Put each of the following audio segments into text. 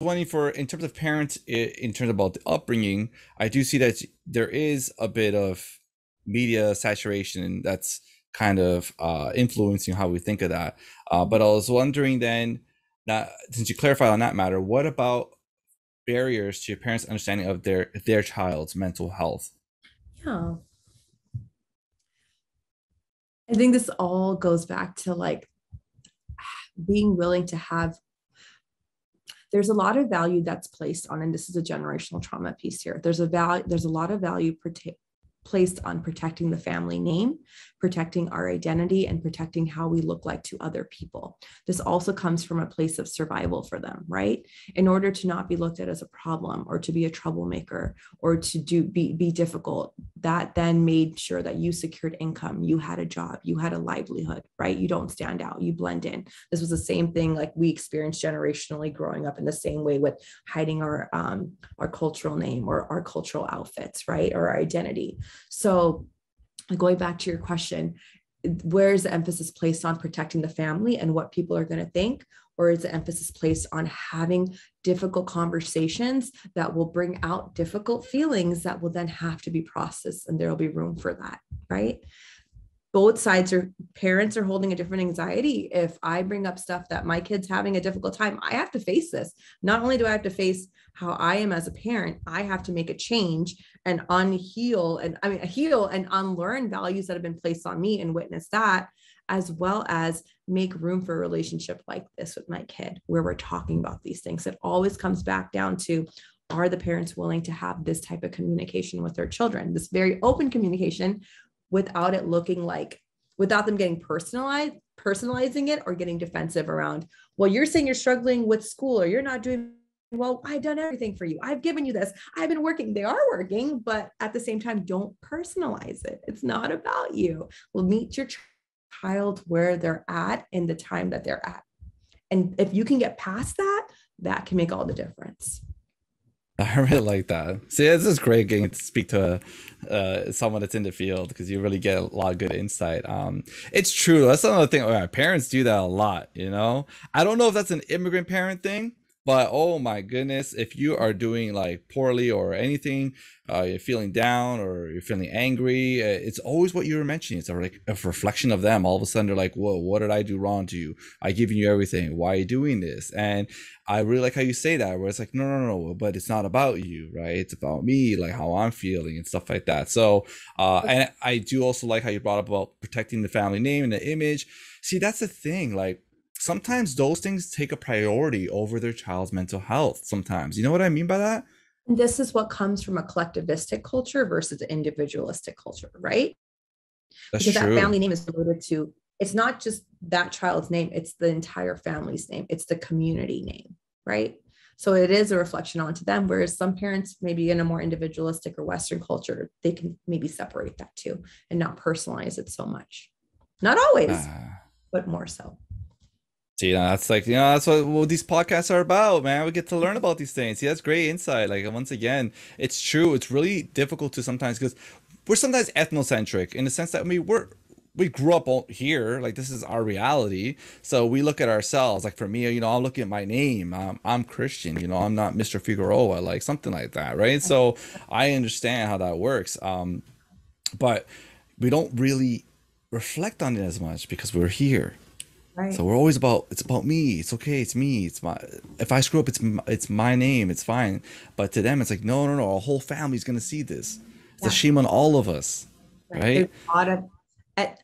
wondering for in terms of parents in terms about the upbringing i do see that there is a bit of media saturation that's kind of uh, influencing how we think of that. Uh, but i was wondering then that since you clarified on that matter what about barriers to your parents understanding of their their child's mental health? Yeah. I think this all goes back to like being willing to have there's a lot of value that's placed on and this is a generational trauma piece here there's a value there's a lot of value placed on protecting the family name, protecting our identity, and protecting how we look like to other people. This also comes from a place of survival for them, right? In order to not be looked at as a problem or to be a troublemaker or to do be, be difficult, that then made sure that you secured income, you had a job, you had a livelihood, right? You don't stand out, you blend in. This was the same thing like we experienced generationally growing up in the same way with hiding our um, our cultural name or our cultural outfits, right? Or our identity. So, going back to your question, where is the emphasis placed on protecting the family and what people are going to think? Or is the emphasis placed on having difficult conversations that will bring out difficult feelings that will then have to be processed and there will be room for that, right? Both sides are parents are holding a different anxiety. If i bring up stuff that my kids having a difficult time i have to face this. Not only do i have to face how i am as a parent i have to make a change and unheal and i mean heal and unlearn values that have been placed on me and witness that as well as make room for a relationship like this with my kid where we're talking about these things. It always comes back down to are the parents willing to have this type of communication with their children? This very open communication without it looking like without them getting personalized personalizing it or getting defensive around well you're saying you're struggling with school or you're not doing well. I've done everything for you. I've given you this. I've been working. They are working but at the same time don't personalize it. It's not about you. Well meet your child where they're at in the time that they're at. And if you can get past that that can make all the difference I really like that. See, this is great getting to speak to uh, someone that's in the field because you really get a lot of good insight. Um, it's true. That's another thing. Our parents do that a lot. You know, I don't know if that's an immigrant parent thing, but oh my goodness, if you are doing like poorly or anything, uh, you're feeling down or you're feeling angry, uh, it's always what you were mentioning. It's a, like a reflection of them. All of a sudden, they're like, "Whoa, what did I do wrong to you? I given you everything. Why are you doing this?" And I really like how you say that, where it's like, "No, no, no, but it's not about you, right? It's about me, like how I'm feeling and stuff like that." So, uh, and I do also like how you brought up about protecting the family name and the image. See, that's the thing, like sometimes those things take a priority over their child's mental health sometimes. You know what i mean by that? This is what comes from a collectivistic culture versus an individualistic culture right? That's because true. that family name is related to it's not just that child's name it's the entire family's name. It's the community name right? So it is a reflection onto them whereas some parents maybe in a more individualistic or western culture they can maybe separate that too and not personalize it so much. Not always uh, but more so See, that's like you know that's what, what these podcasts are about, man. We get to learn about these things. See, that's great insight. Like once again, it's true. It's really difficult to sometimes because we're sometimes ethnocentric in the sense that mean we're we grew up here like this is our reality so we look at ourselves like for me you know i'm looking at my name i'm christian you know i'm not mr figueroa like something like that right so i understand how that works um, but we don't really reflect on it as much because we're here Right. So we're always about it's about me. It's okay. It's me. It's my. If I screw up, it's it's my name. It's fine. But to them, it's like no, no, no. Our whole family's gonna see this. It's yeah. a shame on all of us, right? right?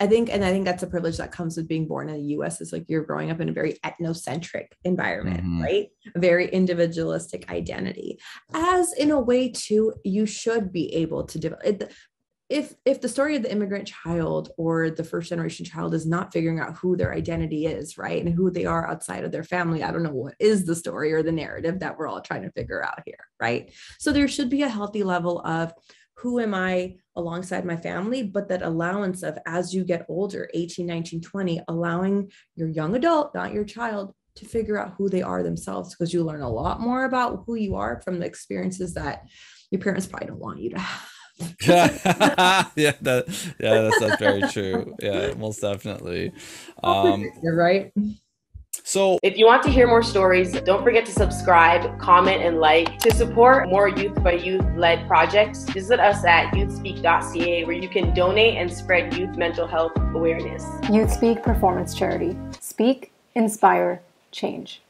I think, and I think that's a privilege that comes with being born in the U.S. Is like you're growing up in a very ethnocentric environment, mm-hmm. right? A very individualistic identity. As in a way, too, you should be able to develop if if the story of the immigrant child or the first generation child is not figuring out who their identity is right and who they are outside of their family i don't know what is the story or the narrative that we're all trying to figure out here right? So there should be a healthy level of who am i alongside my family but that allowance of as you get older 18 19 20 allowing your young adult not your child to figure out who they are themselves because you learn a lot more about who you are from the experiences that your parents probably don't want you to have yeah, that yeah, that's, that's very true. Yeah, most definitely. Um, You're right. So, if you want to hear more stories, don't forget to subscribe, comment, and like. To support more youth by youth led projects, visit us at youthspeak.ca where you can donate and spread youth mental health awareness. Youth Speak Performance Charity. Speak, inspire, change.